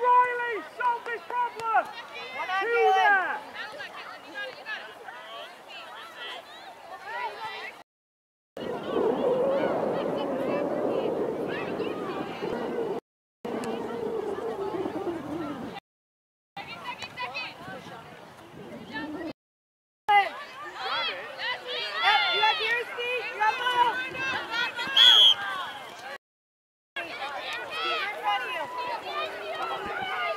Riley, solve this problem! Two there! Like it, you got it, you got it. Thank you.